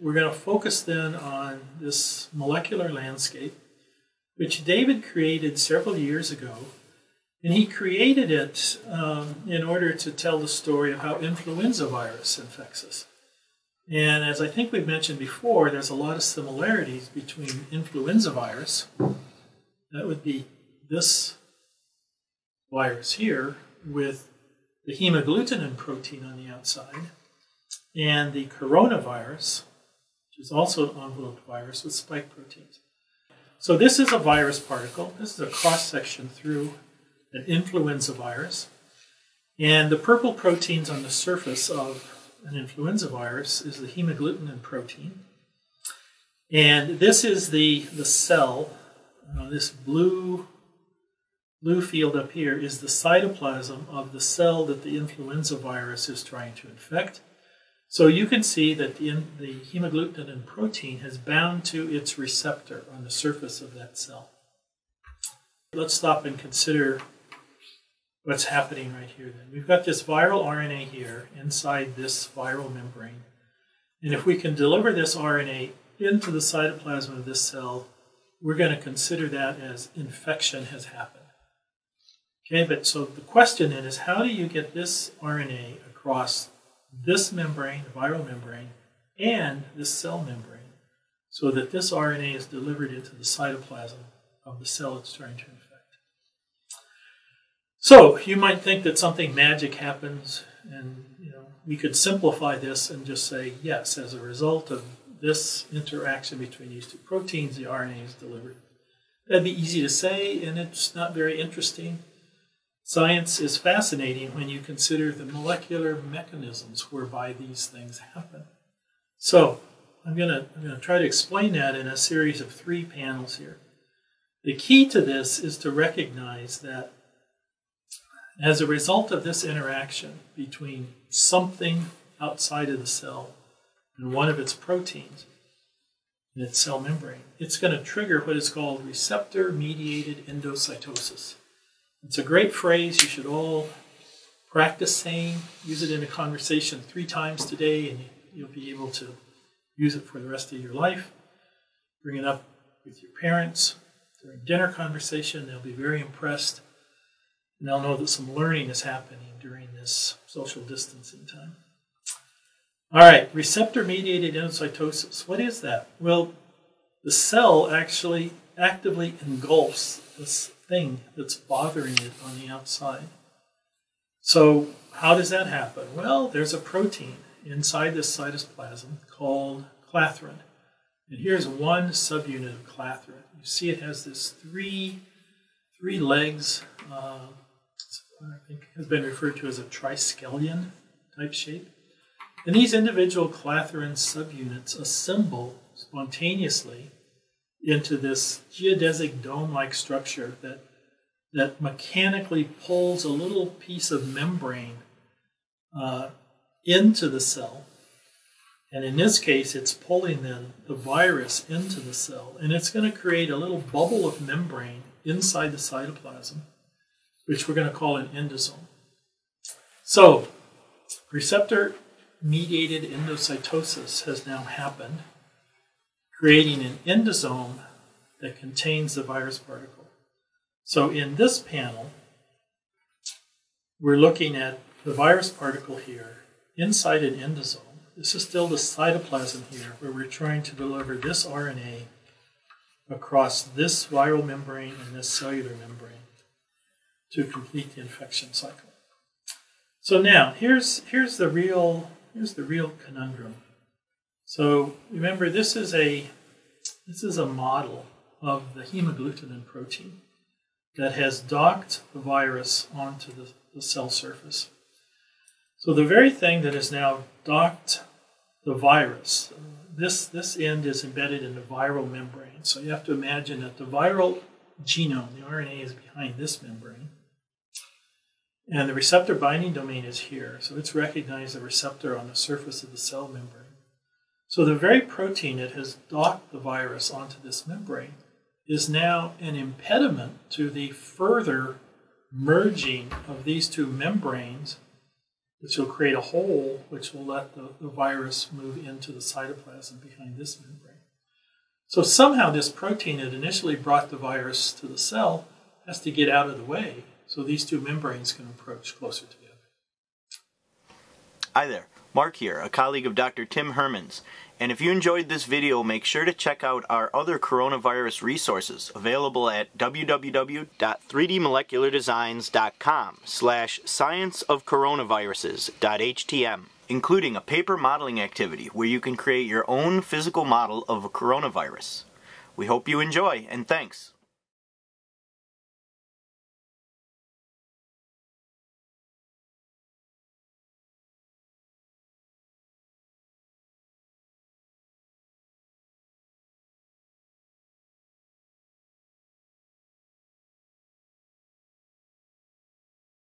we're going to focus then on this molecular landscape, which David created several years ago. And he created it um, in order to tell the story of how influenza virus infects us. And as I think we've mentioned before, there's a lot of similarities between influenza virus, that would be this virus here, with the hemagglutinin protein on the outside, and the coronavirus, is also an enveloped virus with spike proteins. So this is a virus particle. This is a cross section through an influenza virus. And the purple proteins on the surface of an influenza virus is the hemagglutinin protein. And this is the, the cell. This blue, blue field up here is the cytoplasm of the cell that the influenza virus is trying to infect. So you can see that the, the hemagglutinin protein has bound to its receptor on the surface of that cell. Let's stop and consider what's happening right here then. We've got this viral RNA here inside this viral membrane. And if we can deliver this RNA into the cytoplasm of this cell, we're going to consider that as infection has happened. Okay, but so the question then is how do you get this RNA across this membrane, the viral membrane, and this cell membrane so that this RNA is delivered into the cytoplasm of the cell it's trying to infect? So you might think that something magic happens, and you know we could simplify this and just say yes, as a result of this interaction between these two proteins, the RNA is delivered. That'd be easy to say, and it's not very interesting. Science is fascinating when you consider the molecular mechanisms whereby these things happen. So I'm going to I'm going to try to explain that in a series of three panels here. The key to this is to recognize that as a result of this interaction between something outside of the cell and one of its proteins in its cell membrane, it's going to trigger what is called receptor mediated endocytosis. It's a great phrase you should all practice saying. Use it in a conversation three times today, and you'll be able to use it for the rest of your life. Bring it up with your parents during dinner conversation, they'll be very impressed and they'll know that some learning is happening during this social distancing time. All right, receptor mediated endocytosis. What is that? Well, the cell actually actively engulfs this thing that's bothering it on the outside. So, how does that happen? Well, there's a protein inside this cytoplasm called clathrin. And here's one subunit of clathrin. You see it has this three, three legs, uh, I think has been referred to as a triskelion type shape. And these individual clathrin subunits assemble spontaneously into this geodesic dome-like structure that, that mechanically pulls a little piece of membrane uh, into the cell. And in this case, it's pulling then the virus into the cell. And it's going to create a little bubble of membrane inside the cytoplasm which we're going to call an endosome. So, receptor mediated endocytosis has now happened, creating an endosome that contains the virus particle. So, in this panel, we're looking at the virus particle here inside an endosome. This is still the cytoplasm here, where we're trying to deliver this RNA across this viral membrane and this cellular membrane to complete the infection cycle. So now here's here's the real here's the real conundrum. So remember this is a this is a model of the hemagglutinin protein that has docked the virus onto the, the cell surface. So the very thing that has now docked the virus, this, this end is embedded in the viral membrane. So you have to imagine that the viral genome, the RNA, is behind this membrane. And the receptor binding domain is here, so it's recognized the receptor on the surface of the cell membrane. So the very protein that has docked the virus onto this membrane is now an impediment to the further merging of these two membranes which will create a hole which will let the, the virus move into the cytoplasm behind this membrane. So somehow this protein that initially brought the virus to the cell has to get out of the way so these two membranes can approach closer together. Hi there, Mark here, a colleague of Dr. Tim Herman's. And if you enjoyed this video, make sure to check out our other coronavirus resources available at www.3dmoleculardesigns.com slash scienceofcoronaviruses.htm including a paper modeling activity where you can create your own physical model of a coronavirus. We hope you enjoy, and thanks.